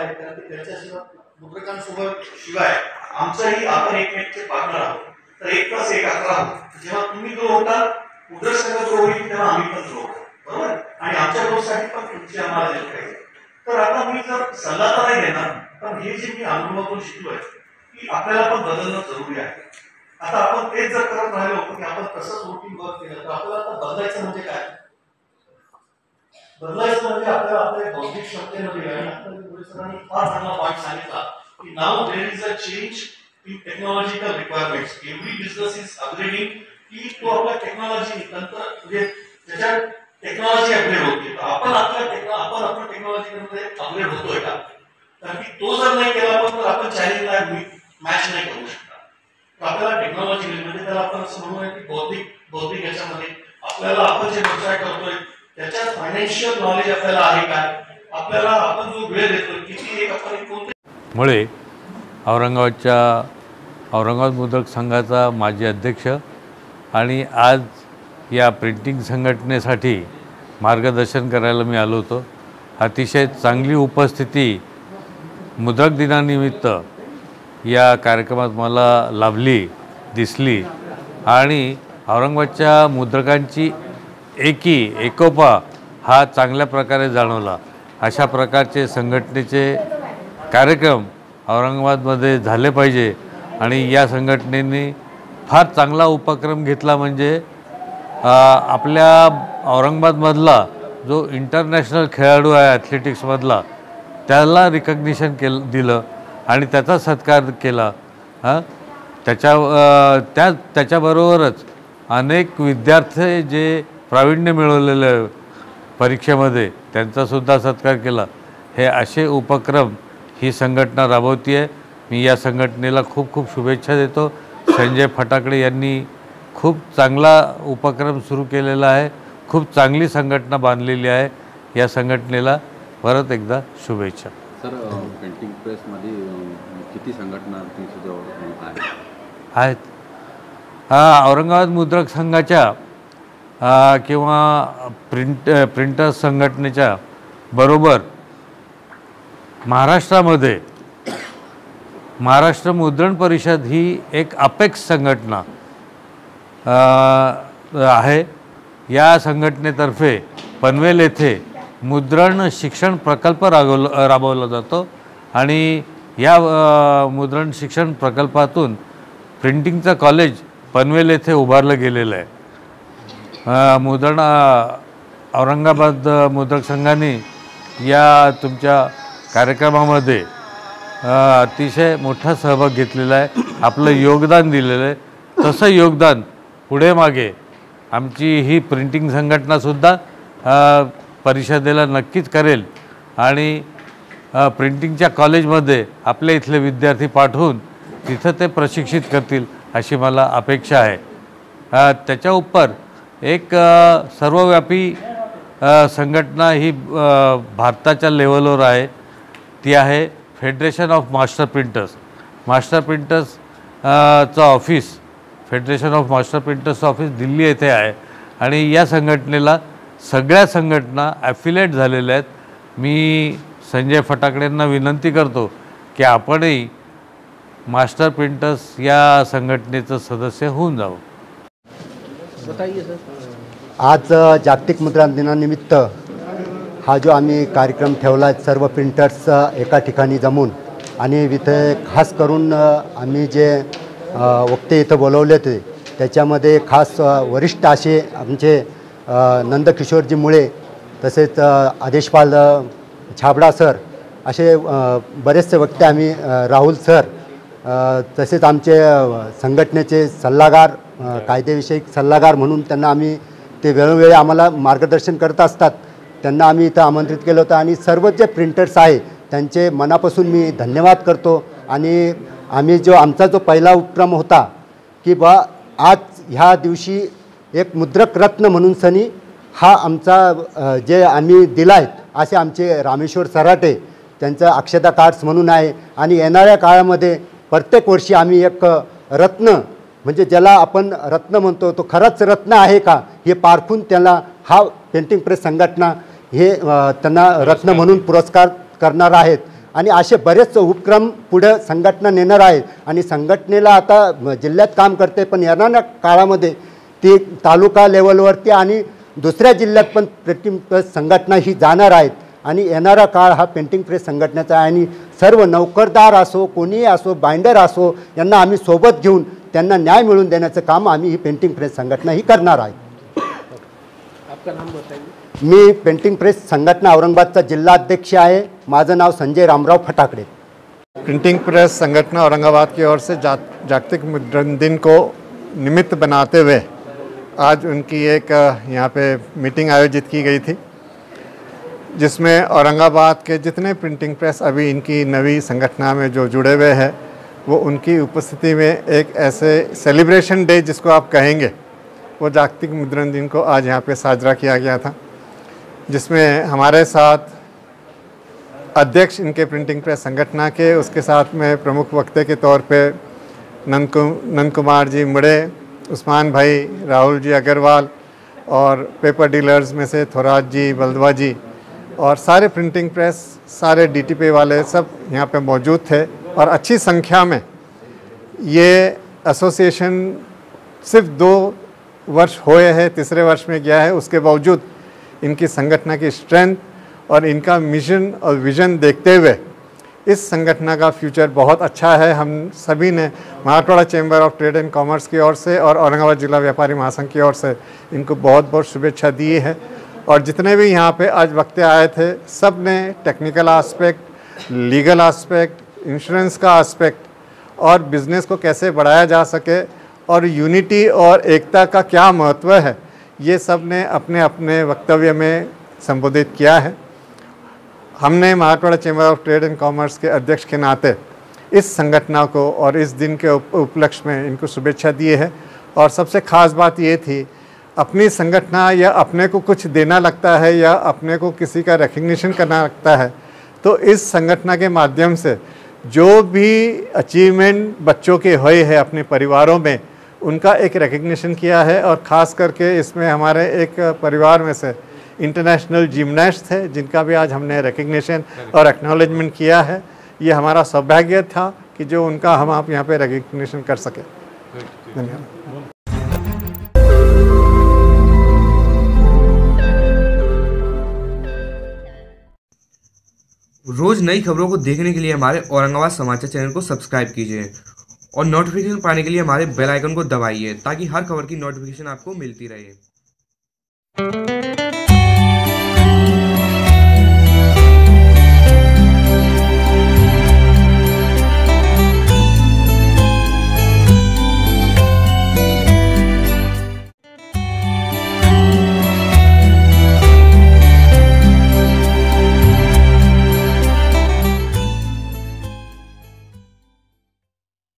आहेत तर त्यांच्याशिवाय मुद्रकांसोबत शिवाय आमचंही आपण एकमेकचे पार्टनर आहोत. तर एक प्लस एक अकरा आहोत जेव्हा तुम्ही जो होता मुद्रक संघ होईल तेव्हा आम्ही पण जो होतो बरोबर? आणि आमच्या ग्रुपसाठी पण तुमची आम्हाला हेल्प पाहिजे तर आता मी जर सल्ला तर नाही देणार पण हे जे मी अनुभवातून शिकलोय की आपल्याला पण बदलणं जरुरी आहे. आता आपण तेच जर करत राहिलो की आपण तसंच रुटीन वर्क केलं तर आपल्याला आता बदलायचं म्हणजे काय? बदलायचं आपल्याला आपल्या बौद्धिक क्षमतेमध्ये आणि गुरुजी फार चांगला पॉईंट सांगितला की now there is a change in technological requirements every business is upgrading की तो आपल्या टेक्नॉलॉजी तंत्र म्हणजे त्याच्या टेक्नॉलॉजी अपग्रेड होते आपण आपल्या आपण आपल्या टेक्नॉलॉजीमध्ये अपग्रेड होतोय का कारण की तो जर नाही केला आपण तर आपण चॅलेंजला मॅच नाही करू शकता। तर आपल्याला टेक्नॉलॉजी म्हणजे त्याला आपण असं म्हणूया की बौद्धिक बौद्धिक याच्यामध्ये आपल्याला आपण जे व्यवसाय करतोय त्याच्यात फायनान्शियल नॉलेज आपल्याला आहे काय? आपल्याला आपण जो वेळ देतो किती एक आपण कोणते मुळे औरंगाबादच्या औरंगाबाद मुद्रक संघाचा माजी अध्यक्ष आणि आज या प्रिंटिंग संघटनेसाठी मार्गदर्शन करायला मी आलो होतो. अतिशय चांगली उपस्थिती मुद्रक दिनानिमित्त या कार्यक्रमात मला लाभली दिसली आणि औरंगाबादच्या मुद्रकांची एकी एकोपा हा चांगल्या प्रकारे जाणवला. अशा प्रकारचे संघटनेचे कार्यक्रम औरंगाबादमध्ये झाले पाहिजे आणि या संघटनेने फार चांगला उपक्रम घेतला म्हणजे आपल्या औरंगाबादमधला जो इंटरनॅशनल खेळाडू आहे ॲथलेटिक्समधला त्याला रिकग्निशन केलं दिलं आणि त्याचा सत्कार केला. हां त्याच्या त्या त्याच्याबरोबरच अनेक विद्यार्थी जे प्रावीण्य मिळवलेले आहे परीक्षेमध्ये त्यांचासुद्धा सत्कार केला. हे असे उपक्रम ही संघटना राबवती आहे मी या संघटनेला खूप खूप शुभेच्छा देतो. संजय फटाकडे यांनी खूप चांगला उपक्रम सुरू केलेला आहे. खूप चांगली संघटना बांधलेली आहे या संघटनेला. परत एकदा शुभेच्छा. सर पेंटिंग प्रेसमध्ये किती संघटना आहेत. हा औरंगाबाद मुद्रक संघाच्या किंवा प्रिंट प्रिंटर संघटनेच्या बरोबर महाराष्ट्रामध्ये महाराष्ट्र मुद्रण परिषद ही एक अपेक्स संघटना आहे. या संघटनेतर्फे पनवेल येथे मुद्रण शिक्षण प्रकल्प राबवला राबवला जातो आणि या मुद्रण शिक्षण प्रकल्पातून प्रिंटिंगचं कॉलेज पनवेल येथे उभारलं गेलेलं आहे. मुद्रण औरंगाबाद मुद्रक संघाने या तुमच्या कार्यक्रमामध्ये अतिशय मोठा सहभाग घेतलेला आहे. आपलं योगदान दिलेलं आहे. तसं योगदान पुढे मागे आमची ही प्रिंटिंग संघटनासुद्धा परिषदेला नक्कीच करेल. आणि प्रिंटिंगच्या कॉलेजमध्ये आपल्या इथले विद्यार्थी पाठवून तिथं ते प्रशिक्षित करतील अशी मला अपेक्षा आहे. त्याच्या उपर एक सर्वव्यापी संघटना ही भारताच्या लेवलवर आहे. ती आहे federation of master printers master printers चं ऑफिस फेडरेशन ऑफ मास्टर प्रिंटर्सचं ऑफिस दिल्ली येथे आहे. आणि या संघटनेला सगळ्या संघटना ॲफिलेट झालेल्या आहेत. मी संजय फटाकडेंना विनंती करतो की आपणही मास्टर प्रिंटर्स या संघटनेचं सदस्य होऊन जावं. आज जागतिक मुद्रण दिनानिमित्त हा जो आम्ही कार्यक्रम ठेवला आहे सर्व प्रिंटर्स एका ठिकाणी जमून आणि इथे खास करून आम्ही जे वक्ते इथं बोलवले होते त्याच्यामध्ये खास वरिष्ठ असे आमचे नंदकिशोरजी मुळे तसेच आदेशपाल छाबडा सर असे बरेचसे वक्ते आम्ही राहुल सर तसेच आमचे संघटनेचे सल्लागार कायदेविषयक सल्लागार म्हणून त्यांना आम्ही ते वेळोवेळी आम्हाला मार्गदर्शन करत असतात. त्यांना आम्ही इथं आमंत्रित केलं होतं आणि सर्व जे प्रिंटर्स आहे त्यांचे मनापासून मी धन्यवाद करतो. आणि आम्ही जो आमचा जो पहिला उपक्रम होता की बा आज ह्या दिवशी एक मुद्रक रत्न म्हणून सनी हा आमचा जे आम्ही दिला आहेत असे आमचे रामेश्वर सराटे त्यांचं अक्षता कार्ड्स म्हणून आहे. आणि येणाऱ्या काळामध्ये प्रत्येक वर्षी आम्ही एक रत्न म्हणजे ज्याला आपण रत्न म्हणतो तो खरंच रत्न आहे का हे पारखून त्याला हा पेंटिंग प्रेस संघटना हे त्यांना रत्न म्हणून पुरस्कार करणार आहेत. आणि असे बरेच उपक्रम पुढं संघटना नेणार आहेत. आणि संघटनेला आता जिल्ह्यात काम करते पण येणाऱ्या काळामध्ये ती तालुका लेवलवरती आणि दुसऱ्या जिल्ह्यात पण प्रिंटिंग प्रेस संघटना ही जाणार आहेत. आणि येणारा काळ हा पेंटिंग प्रेस संघटनेचा आहे. आणि सर्व नोकरदार असो कोणीही असो बाइंडर असो यांना आम्ही सोबत घेऊन त्यांना न्याय मिळवून देण्याचं काम आम्ही ही पेंटिंग प्रेस संघटना ही करणार आहे. मी पेंटिंग प्रेस संघटना औरंगाबादचा जिल्हा अध्यक्ष आहे. माझं नाव संजय रामराव फटाकडे. प्रिंटिंग प्रेस संगठन औरंगाबाद की ओर से जा, जागतिक मुद्रण दिन को निमित्त बनाते हुए आज उनकी एक यहाँ पे मीटिंग आयोजित की गई थी। जिसमें औरंगाबाद के जितने प्रिंटिंग प्रेस अभी इनकी नवी संगठना में जो जुड़े हुए हैं, वो उनकी उपस्थिति में एक ऐसे सेलिब्रेशन डे जिसको आप कहेंगे, वो जागतिक मुद्रण दिन को आज यहाँ पे साजरा किया गया था। जिसमें हमारे साथ अध्यक्ष इनके प्रिंटिंग प्रेस संगठना के, उसके साथ में प्रमुख वक्ते के तौर पे नंद कुमार जी मुड़े, उस्मान भाई, राहुल जी अग्रवाल और पेपर डीलर्स में से थोराज जी, बल्दवा जी और सारे प्रिंटिंग प्रेस सारे डीटीपी वाले सब यहाँ पे मौजूद थे। और अच्छी संख्या में ये एसोसिएशन सिर्फ़ दो वर्ष हुए हैं, तीसरे वर्ष में गया है। उसके बावजूद इनकी संगठना की स्ट्रेंथ और इनका मिशन और विजन देखते हुए इस संगठना का फ्यूचर बहुत अच्छा है। हम सभी ने Marathwada chamber of trade and commerce की ओर से और औरंगाबाद जिला व्यापारी महासंघ की ओर से इनको बहुत बहुत शुभेच्छा दी है। और जितने भी यहाँ पे आज वक्त आए थे, सबने technical aspect legal aspect insurance का आस्पेक्ट और बिज़नेस को कैसे बढ़ाया जा सके और यूनिटी और एकता का क्या महत्व है, ये सबने अपने अपने वक्तव्य में संबोधित किया है। हमने Marathwada chamber of trade and commerce के अध्यक्ष के नाते इस संगठना को और इस दिन के उपलक्ष्य में इनको शुभेच्छा दी है। और सबसे खास बात ये थी अपनी संगठना या अपने को कुछ देना लगता है या अपने को किसी का रिकग्निशन करना लगता है तो इस संगठना के माध्यम से जो भी अचीवमेंट बच्चों के हुए हैं अपने परिवारों में उनका एक रिकग्निशन किया है और ख़ास करके इसमें हमारे एक परिवार में से इंटरनेशनल जिमनास्ट थे जिनका भी आज हमने रिकग्निशन और एक्नॉलेजमेंट किया है। ये हमारा सौभाग्य था कि जो उनका हम आप यहाँ पे रिकग्निशन कर सके। धन्यवाद। रोज नई खबरों को देखने के लिए हमारे औरंगाबाद समाचार चैनल को सब्सक्राइब कीजिए और नोटिफिकेशन पाने के लिए हमारे बेल आइकन को दबाइए ताकि हर खबर की नोटिफिकेशन आपको मिलती रहे।